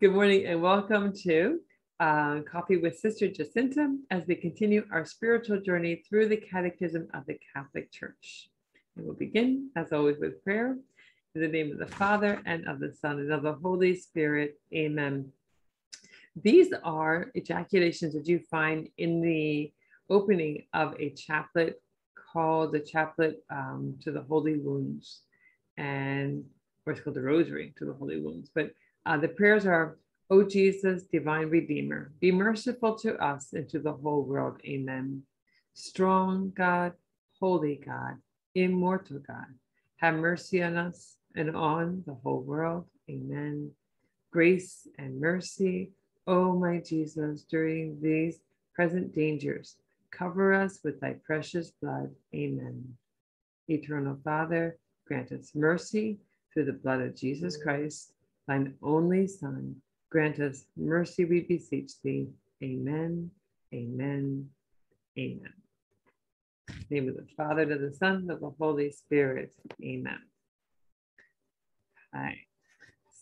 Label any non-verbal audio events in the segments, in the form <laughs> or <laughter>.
Good morning and welcome to uh, Coffee with Sister Jacinta as we continue our spiritual journey through the Catechism of the Catholic Church. We'll begin, as always, with prayer. In the name of the Father and of the Son and of the Holy Spirit. Amen. These are ejaculations that you find in the opening of a chaplet called the Chaplet um, to the Holy Wounds, and or it's called the Rosary to the Holy Wounds. But uh, the prayers are, O Jesus, divine Redeemer, be merciful to us and to the whole world. Amen. Strong God, holy God, immortal God, have mercy on us and on the whole world. Amen. Grace and mercy, O my Jesus, during these present dangers, cover us with thy precious blood. Amen. Eternal Father, grant us mercy through the blood of Jesus Christ thine only Son. Grant us mercy, we beseech thee. Amen, amen, amen. name of the Father, to the Son, of the Holy Spirit. Amen. Hi.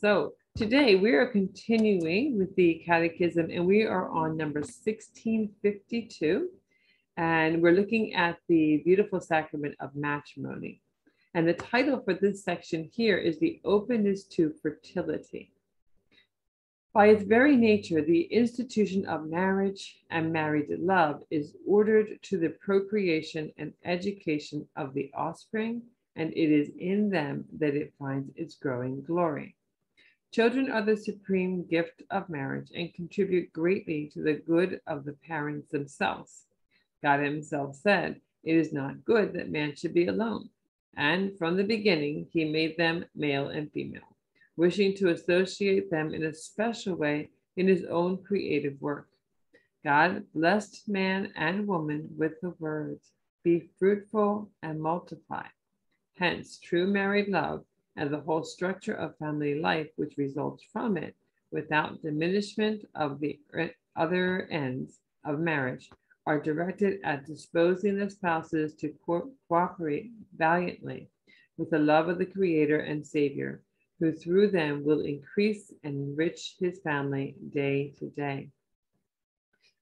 So today we are continuing with the Catechism, and we are on number 1652. And we're looking at the beautiful sacrament of matrimony. And the title for this section here is The Openness to Fertility. By its very nature, the institution of marriage and married love is ordered to the procreation and education of the offspring, and it is in them that it finds its growing glory. Children are the supreme gift of marriage and contribute greatly to the good of the parents themselves. God Himself said, It is not good that man should be alone and from the beginning he made them male and female, wishing to associate them in a special way in his own creative work. God blessed man and woman with the words, Be fruitful and multiply. Hence, true married love and the whole structure of family life which results from it, without diminishment of the other ends of marriage, are directed at disposing the spouses to co- cooperate valiantly with the love of the Creator and Savior, who through them will increase and enrich his family day to day.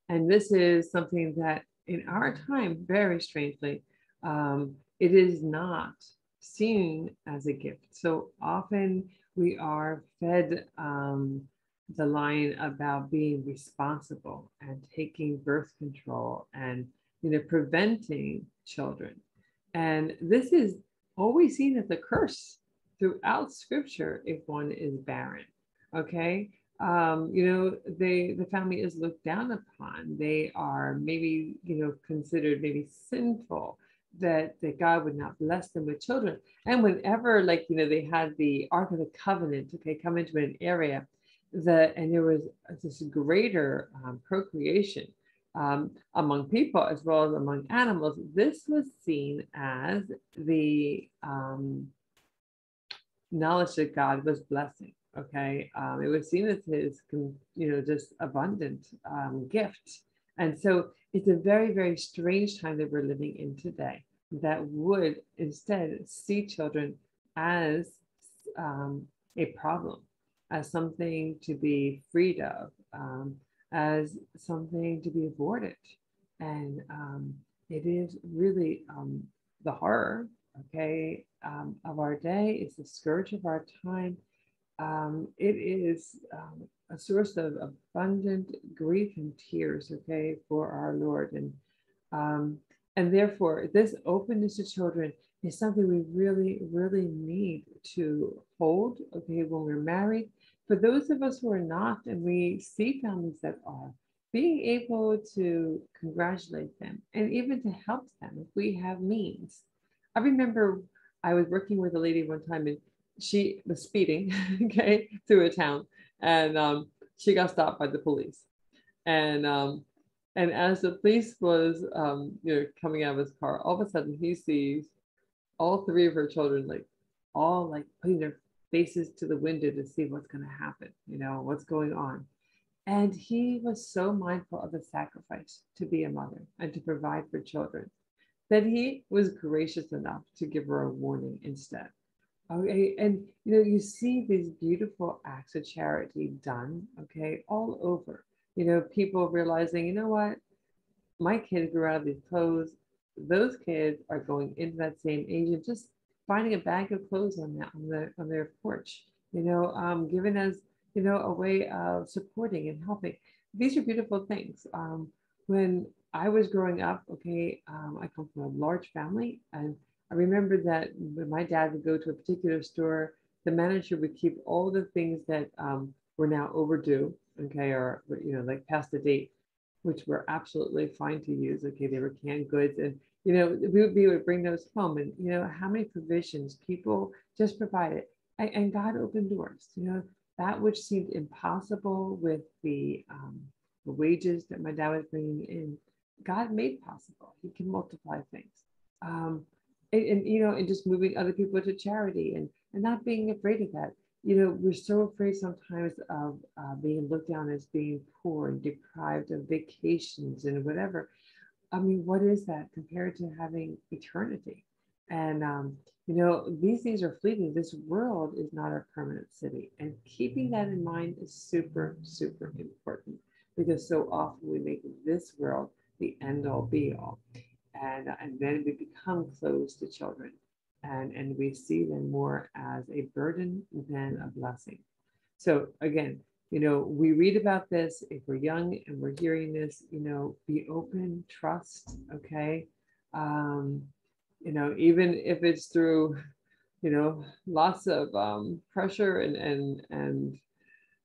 And this is something that in our time, very strangely, um, it is not seen as a gift. So often we are fed um, the line about being responsible and taking birth control and you know preventing children. And this is always seen as a curse throughout scripture if one is barren okay? Um, you know they the family is looked down upon. They are maybe you know considered maybe sinful that that god would not bless them with children. And whenever like you know they had the ark of the covenant okay come into an area that and there was this greater um, procreation um, among people as well as among animals. This was seen as the um, knowledge that God was blessing. Okay, um, it was seen as his, you know, just abundant um, gift, and so it's a very, very strange time that we're living in today that would instead see children as um, a problem as something to be freed of, um, as something to be avoided. And um, it is really um, the horror, okay, um, of our day. It's the scourge of our time. Um, it is um, a source of abundant grief and tears, okay, for our Lord. And and therefore, this openness to children is something we really, really need to hold, okay, when we're married. For those of us who are not, and we see families that are, being able to congratulate them and even to help them if we have means. I remember I was working with a lady one time and she was speeding, <laughs> okay, through a town, and um, she got stopped by the police. And um, and as the police was, um, you know, coming out of his car, all of a sudden he sees all three of her children, like all like putting their faces to the window to see what's going to happen, you know, what's going on. And he was so mindful of the sacrifice to be a mother and to provide for children that he was gracious enough to give her a warning instead. Okay, and you know, you see these beautiful acts of charity done, okay, all over. You know, people realizing, you know what, my kid grew out of these clothes. Those kids are going into that same age and just finding a bag of clothes on that on the on their porch. You know, um, giving us, you know, a way of supporting and helping. These are beautiful things. Um, when I was growing up, okay, um, I come from a large family, and I remember that when my dad would go to a particular store, the manager would keep all the things that um, were now overdue, okay, or you know, like past the date, which were absolutely fine to use. Okay, they were canned goods, and you know, we would, be we would bring those home, and you know, how many provisions people just provided, and, and God opened doors. You know, that which seemed impossible with the um, the wages that my dad was bringing in, God made possible. He can multiply things. Um, and, and, you know, and just moving other people to charity and, and not being afraid of that. You know, we're so afraid sometimes of uh, being looked down as being poor and deprived of vacations and whatever. I mean, what is that compared to having eternity? And, um, you know, these things are fleeting. This world is not our permanent city. And keeping that in mind is super, super important because so often we make this world the end all be all and, and then we become closed to children and, and we see them more as a burden than a blessing. So again, you know, we read about this if we're young and we're hearing this, you know, be open, trust, okay? Um, you know, even if it's through, you know, lots of um, pressure and, and, and,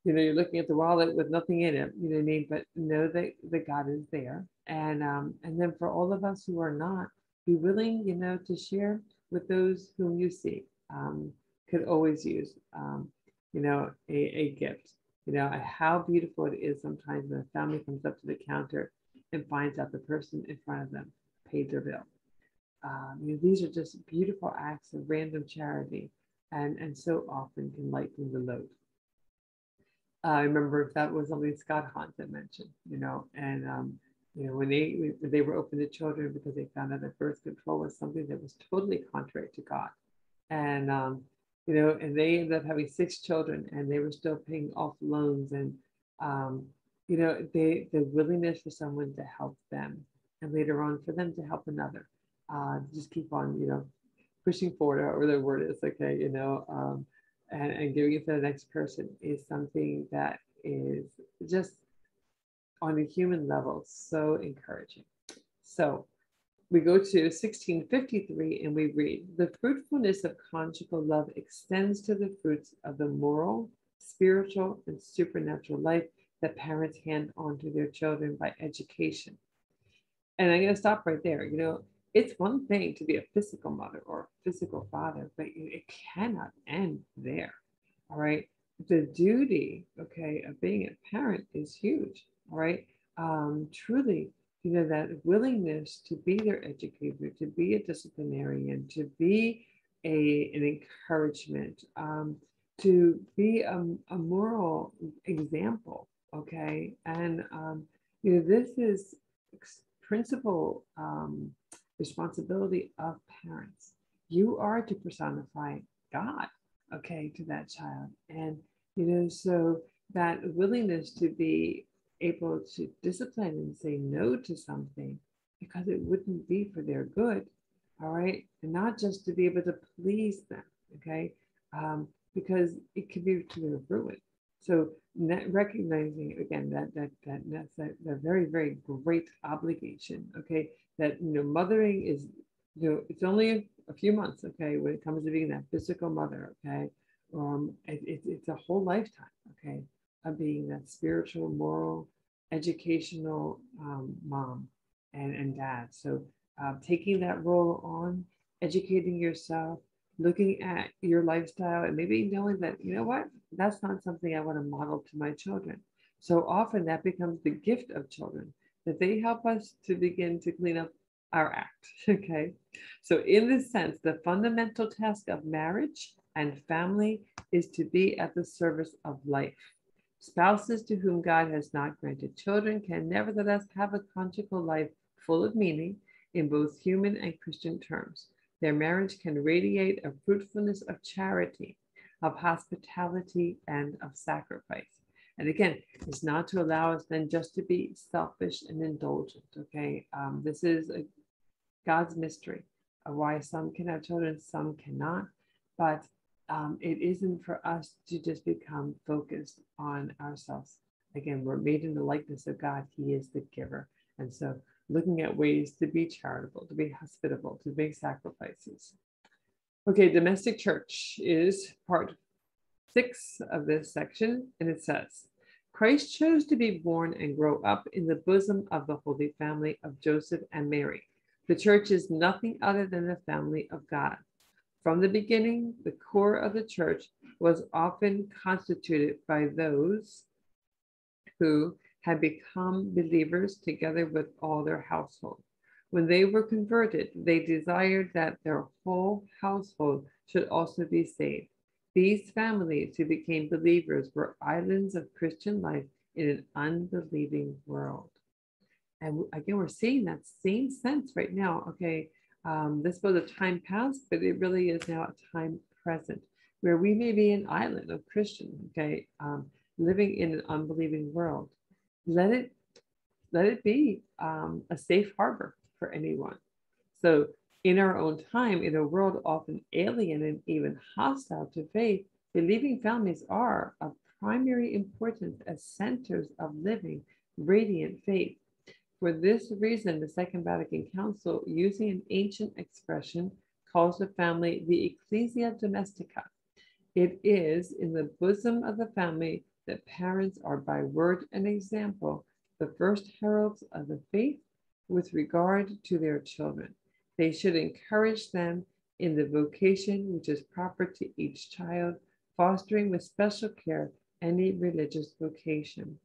you know, you're looking at the wallet with nothing in it, you know what I mean? But know that, that God is there and um, and then for all of us who are not be willing you know to share with those whom you see um, could always use um, you know a, a gift. You know how beautiful it is sometimes when a family comes up to the counter and finds out the person in front of them paid their bill. Um, you know, these are just beautiful acts of random charity and and so often can lighten the load. I remember if that was something Scott Hahn had mentioned, you know, and um, you know, when they when they were open to children because they found out that birth control was something that was totally contrary to God, and um, you know, and they ended up having six children, and they were still paying off loans, and um, you know, they the willingness for someone to help them, and later on for them to help another, uh, just keep on, you know, pushing forward, or the word is, okay, you know, um, and, and giving it to the next person is something that is just on a human level so encouraging. So we go to 1653 and we read The fruitfulness of conjugal love extends to the fruits of the moral, spiritual, and supernatural life that parents hand on to their children by education. And I'm going to stop right there. You know, it's one thing to be a physical mother or a physical father, but it cannot end there. All right. The duty, okay, of being a parent is huge right? Um, truly, you know, that willingness to be their educator, to be a disciplinarian, to be a, an encouragement, um, to be a, a, moral example, okay? And, um, you know, this is principal um, responsibility of parents. You are to personify God, okay, to that child. And, you know, so that willingness to be able to discipline and say no to something because it wouldn't be for their good. All right. And not just to be able to please them. Okay. Um, because it could be to their ruin. So recognizing again that that that that's a, a very very great obligation. Okay, that you know mothering is you know it's only a few months. Okay, when it comes to being that physical mother. Okay, um, it, it, it's a whole lifetime. Okay, of being that spiritual, moral, educational um, mom and, and dad. So uh, taking that role on, educating yourself, looking at your lifestyle, and maybe knowing that, you know what, that's not something I want to model to my children. So often that becomes the gift of children that they help us to begin to clean up our act. <laughs> Okay. So, in this sense, the fundamental task of marriage and family is to be at the service of life. Spouses to whom God has not granted children can nevertheless have a conjugal life full of meaning in both human and Christian terms. their marriage can radiate a fruitfulness of charity, of hospitality, and of sacrifice. And again, it's not to allow us then just to be selfish and indulgent. Okay. Um, this is a, God's mystery of why some can have children, some cannot. But um, it isn't for us to just become focused on ourselves. Again, we're made in the likeness of God. He is the giver. And so looking at ways to be charitable, to be hospitable, to make sacrifices. Okay, domestic church is part six of this section, and it says, Christ chose to be born and grow up in the bosom of the Holy Family of Joseph and Mary. The church is nothing other than the family of God. From the beginning, the core of the church was often constituted by those who had become believers together with all their household. When they were converted, they desired that their whole household should also be saved. These families who became believers were islands of Christian life in an unbelieving world. And again, we're seeing that same sense right now. Okay, um, this was a time past, but it really is now a time present where we may be an island of Christian, okay, um, living in an unbelieving world let it let it be um, a safe harbor for anyone. So in our own time, in a world often alien and even hostile to faith, believing families are of primary importance as centers of living, radiant faith. For this reason, the Second Vatican Council, using an ancient expression, calls the family the Ecclesia Domestica. It is in the bosom of the family that parents are by word and example the first heralds of the faith with regard to their children. They should encourage them in the vocation which is proper to each child, fostering with special care any religious vocation.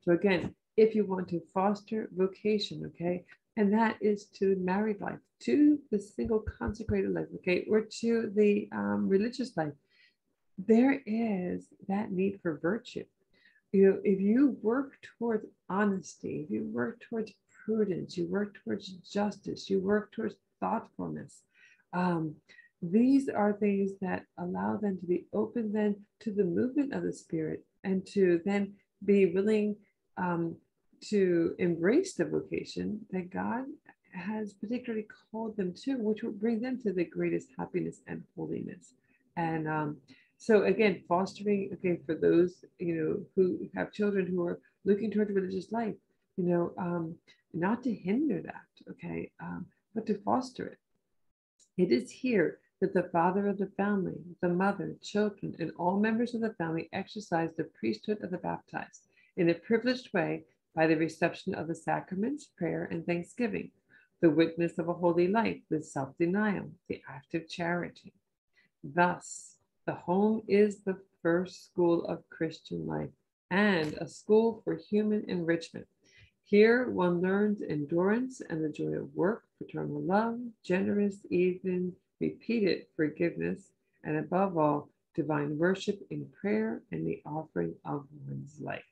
So, again, if you want to foster vocation, okay, and that is to married life, to the single consecrated life, okay, or to the um, religious life, there is that need for virtue. You know, if you work towards honesty, if you work towards prudence, you work towards justice, you work towards thoughtfulness, um, these are things that allow them to be open then to the movement of the spirit and to then be willing um, to embrace the vocation that God has particularly called them to, which will bring them to the greatest happiness and holiness. And um, so again, fostering, okay, for those, you know, who have children who are looking towards religious life, you know, um, not to hinder that, okay, um, but to foster it. It is here that the father of the family, the mother, children, and all members of the family exercise the priesthood of the baptized in a privileged way by the reception of the sacraments, prayer, and thanksgiving, the witness of a holy life with self denial, the act of charity. Thus, the home is the first school of Christian life and a school for human enrichment. Here one learns endurance and the joy of work, paternal love, generous, even repeated forgiveness, and above all, divine worship in prayer and the offering of one's life.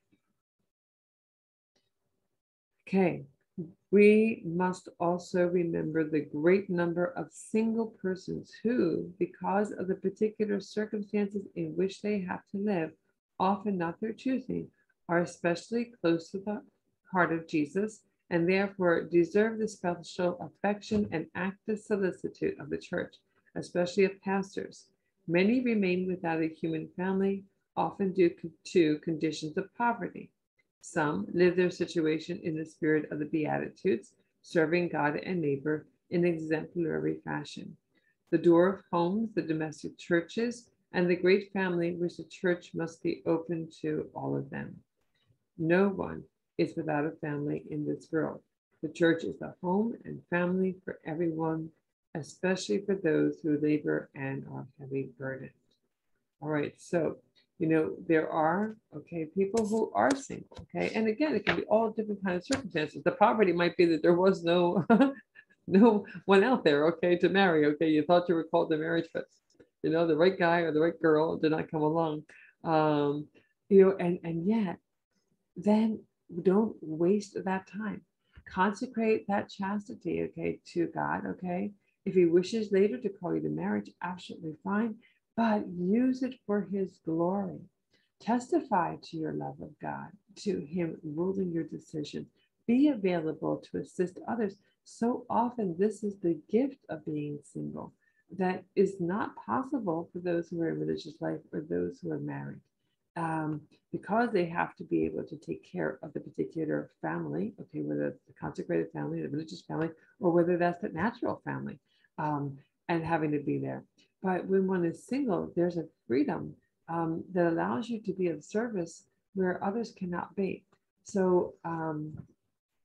Okay, we must also remember the great number of single persons who, because of the particular circumstances in which they have to live, often not their choosing, are especially close to the heart of Jesus and therefore deserve the special affection and active solicitude of the church, especially of pastors. Many remain without a human family, often due to conditions of poverty. Some live their situation in the spirit of the Beatitudes, serving God and neighbor in exemplary fashion. The door of homes, the domestic churches, and the great family which the church must be open to all of them. No one is without a family in this world. The church is a home and family for everyone, especially for those who labor and are heavy burdened. All right, so you know, there are, okay, people who are single, okay? And again, it can be all different kinds of circumstances. The poverty might be that there was no, <laughs> no one out there, okay, to marry, okay? You thought you were called to marriage, but, you know, the right guy or the right girl did not come along. Um, you know, and, and yet, then don't waste that time. Consecrate that chastity, okay, to God, okay? If he wishes later to call you to marriage, absolutely fine, but use it for his glory. Testify to your love of God, to him ruling your decisions. Be available to assist others. So often, this is the gift of being single that is not possible for those who are in religious life or those who are married. Um, because they have to be able to take care of the particular family, okay, whether it's the consecrated family, the religious family, or whether that's the natural family, um, and having to be there. But when one is single, there's a freedom um, that allows you to be of service where others cannot be. So, um,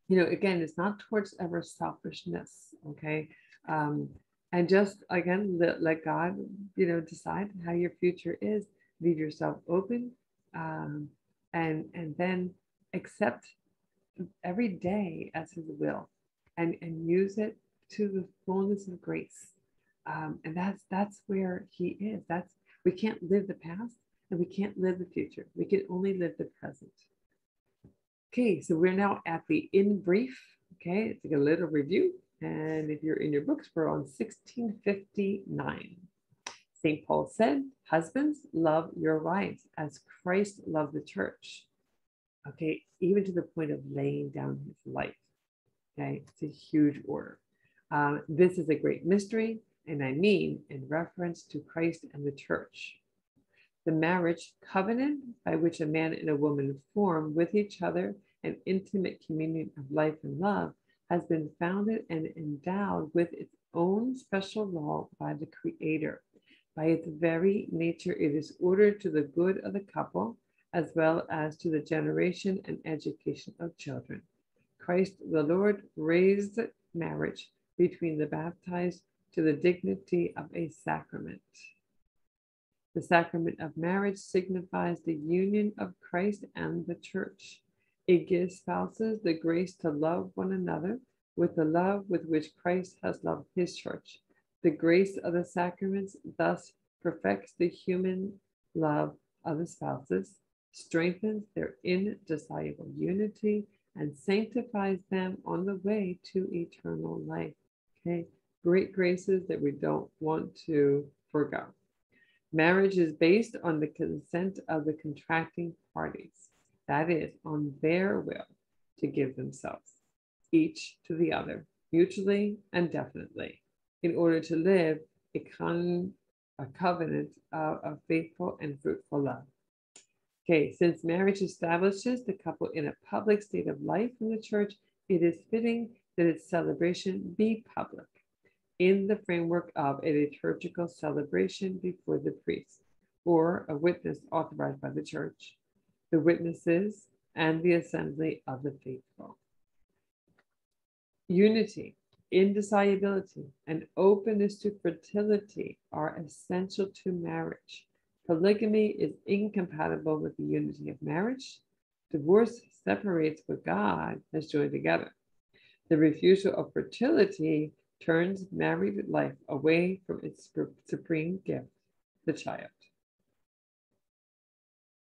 you know, again, it's not towards ever selfishness, okay? Um, and just again, let, let God, you know, decide how your future is. Leave yourself open, um, and and then accept every day as His will, and and use it to the fullness of grace. Um, and that's that's where He is. That's we can't live the past, and we can't live the future. We can only live the present. Okay, so we're now at the in brief. Okay, it's like a little review. And if you're in your books, we're on 1659. St. Paul said, Husbands, love your wives as Christ loved the church. Okay, even to the point of laying down his life. Okay, it's a huge order. Um, this is a great mystery, and I mean in reference to Christ and the church. The marriage covenant by which a man and a woman form with each other an intimate communion of life and love has been founded and endowed with its own special law by the Creator. By its very nature, it is ordered to the good of the couple as well as to the generation and education of children. Christ the Lord raised marriage between the baptized to the dignity of a sacrament. The sacrament of marriage signifies the union of Christ and the church. It gives spouses the grace to love one another with the love with which Christ has loved his church. The grace of the sacraments thus perfects the human love of the spouses, strengthens their indissoluble unity, and sanctifies them on the way to eternal life. Okay, great graces that we don't want to forego. Marriage is based on the consent of the contracting parties that is, on their will to give themselves, each to the other, mutually and definitely, in order to live a, con- a covenant of, of faithful and fruitful love. Okay, since marriage establishes the couple in a public state of life in the church, it is fitting that its celebration be public in the framework of a liturgical celebration before the priest or a witness authorized by the church the witnesses, and the assembly of the faithful. Unity, indissolubility, and openness to fertility are essential to marriage. Polygamy is incompatible with the unity of marriage. Divorce separates what God has joined together. The refusal of fertility turns married life away from its supreme gift, the child.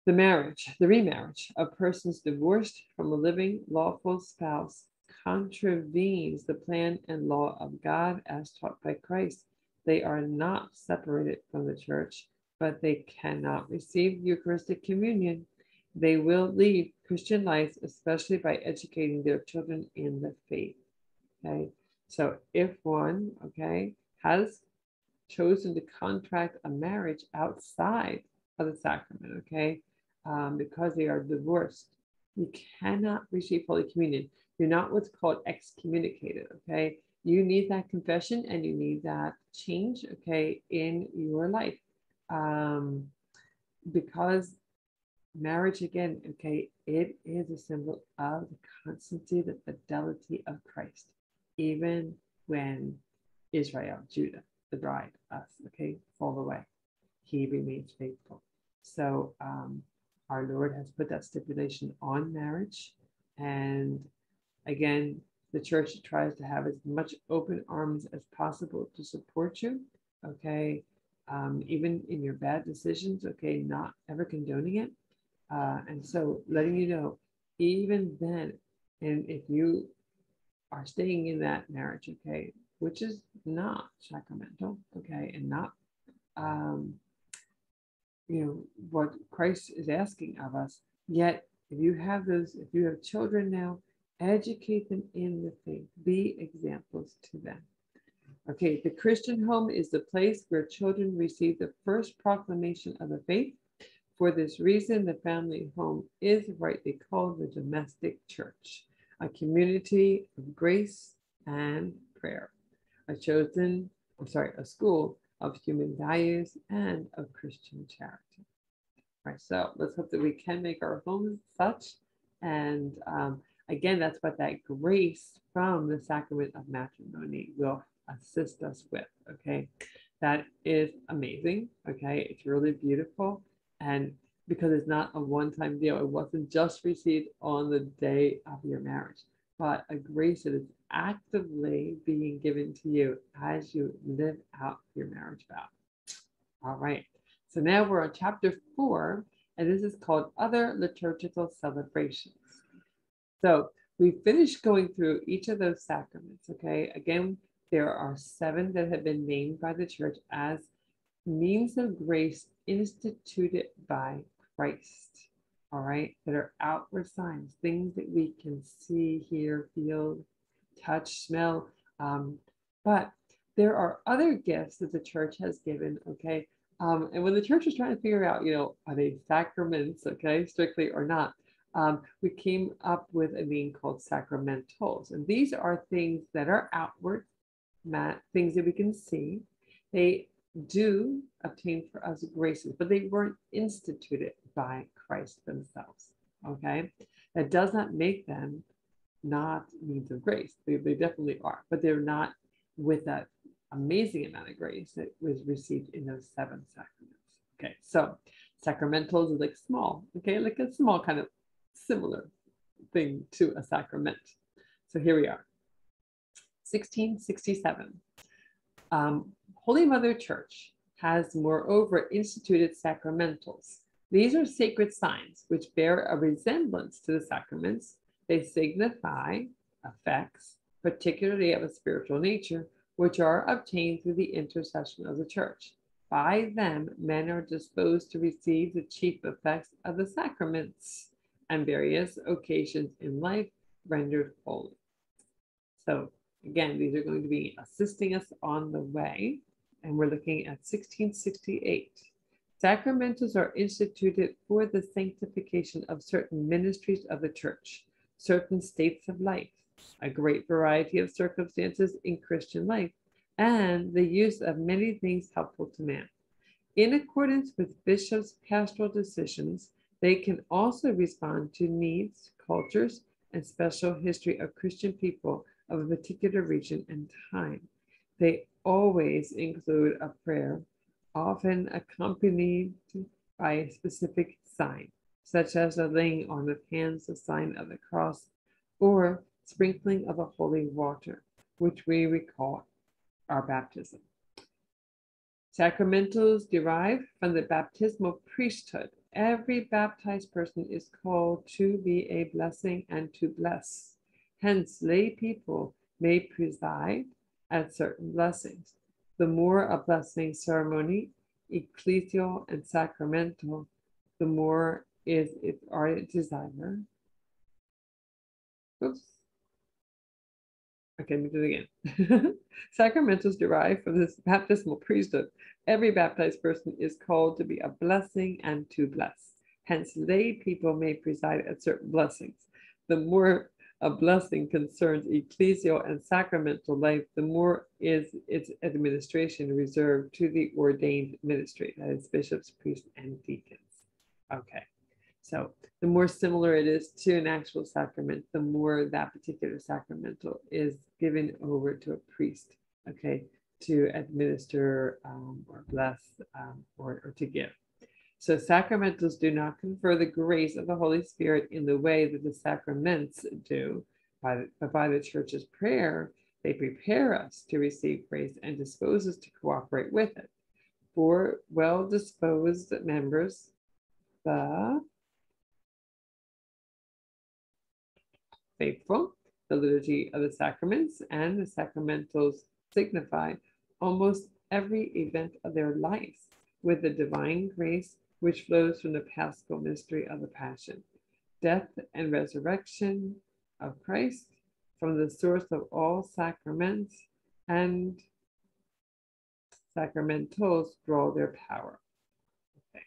The marriage, the remarriage of persons divorced from a living lawful spouse contravenes the plan and law of God as taught by Christ. They are not separated from the church, but they cannot receive Eucharistic communion. They will lead Christian life, especially by educating their children in the faith. Okay, so if one, okay, has chosen to contract a marriage outside of the sacrament, okay, um, because they are divorced, you cannot receive Holy Communion. You're not what's called excommunicated, okay? You need that confession and you need that change, okay, in your life. Um, because marriage, again, okay, it is a symbol of the constancy, the fidelity of Christ, even when Israel, Judah, the bride, us, okay, fall away. He remains faithful. So, um, our Lord has put that stipulation on marriage. And again, the church tries to have as much open arms as possible to support you. Okay. Um, even in your bad decisions, okay, not ever condoning it. Uh, and so letting you know, even then, and if you are staying in that marriage, okay, which is not sacramental, okay, and not, um, you know, what Christ is asking of us. Yet, if you have those, if you have children now, educate them in the faith, be examples to them. Okay, the Christian home is the place where children receive the first proclamation of the faith. For this reason, the family home is rightly called the domestic church, a community of grace and prayer, a chosen, I'm sorry, a school of human values and of Christian charity. All right, so let's hope that we can make our homes such. And um, again, that's what that grace from the sacrament of matrimony will assist us with. Okay, that is amazing. Okay, it's really beautiful. And because it's not a one time deal, it wasn't just received on the day of your marriage, but a grace that is actively being given to you as you live out your marriage vow. All right, so now we're on chapter four, and this is called Other Liturgical Celebrations. So we finished going through each of those sacraments. Okay, again, there are seven that have been named by the church as means of grace instituted by Christ. All right, that are outward signs, things that we can see, hear, feel, touch, smell. Um, but there are other gifts that the church has given. Okay, um, and when the church was trying to figure out, you know, are they sacraments, okay, strictly or not, um, we came up with a name called sacramentals. And these are things that are outward, things that we can see. They do obtain for us graces, but they weren't instituted by Christ themselves. Okay. That does not make them not means of grace. They, they definitely are, but they're not with that amazing amount of grace that was received in those seven sacraments. Okay. So sacramentals is like small, okay, like a small kind of similar thing to a sacrament. So here we are. 1667. Um, Holy Mother Church has moreover instituted sacramentals. These are sacred signs which bear a resemblance to the sacraments. They signify effects, particularly of a spiritual nature, which are obtained through the intercession of the church. By them, men are disposed to receive the chief effects of the sacraments and various occasions in life rendered holy. So again, these are going to be assisting us on the way. And we're looking at 1668. Sacramentals are instituted for the sanctification of certain ministries of the church, certain states of life, a great variety of circumstances in Christian life, and the use of many things helpful to man. In accordance with bishops' pastoral decisions, they can also respond to needs, cultures, and special history of Christian people of a particular region and time. They always include a prayer, often accompanied by a specific sign, such as the laying on of hands, the sign of the cross, or sprinkling of a holy water, which we recall our baptism. Sacramentals derive from the baptismal priesthood Every baptized person is called to be a blessing and to bless. Hence, lay people may preside at certain blessings. The more a blessing ceremony, ecclesial and sacramental, the more is its ardent desire. Oops. Okay, let me do it again. <laughs> Sacramentals derive from this baptismal priesthood. Every baptized person is called to be a blessing and to bless. Hence, lay people may preside at certain blessings. The more a blessing concerns ecclesial and sacramental life, the more is its administration reserved to the ordained ministry, that is, bishops, priests, and deacons. Okay. So the more similar it is to an actual sacrament, the more that particular sacramental is given over to a priest, okay, to administer um, or bless um, or, or to give. So sacramentals do not confer the grace of the Holy Spirit in the way that the sacraments do, by the, but by the church's prayer, they prepare us to receive grace and dispose us to cooperate with it. For well disposed members, the faithful, the liturgy of the sacraments, and the sacramentals signify almost every event of their lives with the divine grace which flows from the paschal mystery of the Passion, death, and resurrection of Christ from the source of all sacraments and sacramentals draw their power. Okay,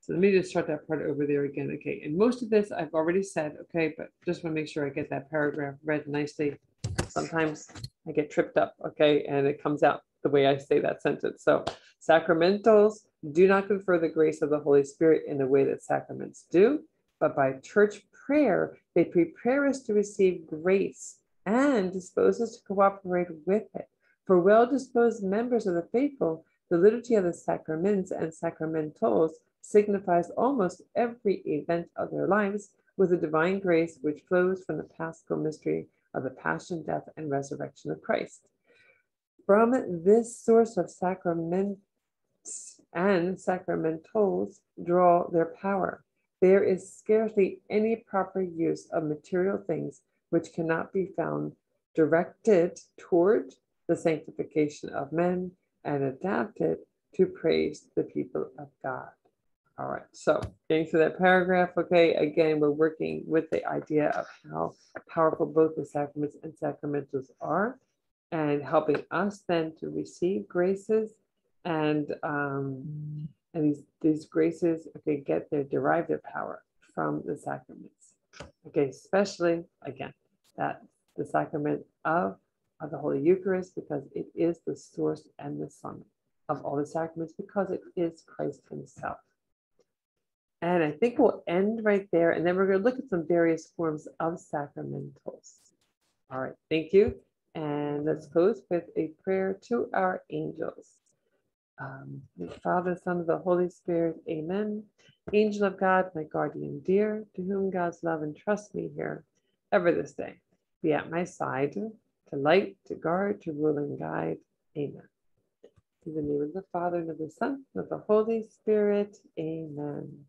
so let me just start that part over there again. Okay, and most of this I've already said, okay, but just want to make sure I get that paragraph read nicely. Sometimes I get tripped up, okay, and it comes out the way I say that sentence. So, sacramentals do not confer the grace of the Holy Spirit in the way that sacraments do, but by church prayer, they prepare us to receive grace and dispose us to cooperate with it. For well disposed members of the faithful, the liturgy of the sacraments and sacramentals signifies almost every event of their lives with the divine grace which flows from the paschal mystery of the passion, death, and resurrection of Christ. From this source of sacraments and sacramentals draw their power. There is scarcely any proper use of material things which cannot be found directed toward the sanctification of men and adapted to praise the people of God. All right, so getting through that paragraph, okay, again, we're working with the idea of how powerful both the sacraments and sacramentals are and helping us then to receive graces and um, and these these graces okay get their derive their power from the sacraments. Okay especially again that the sacrament of of the holy eucharist because it is the source and the summit of all the sacraments because it is christ himself. And i think we'll end right there and then we're going to look at some various forms of sacramentals. All right thank you and let's close with a prayer to our angels um, Father, Son, of the Holy Spirit, amen. Angel of God, my guardian dear, to whom God's love and trust me here, ever this day, be at my side, to light, to guard, to rule and guide. Amen. In the name of the Father, and of the Son, and of the Holy Spirit, amen.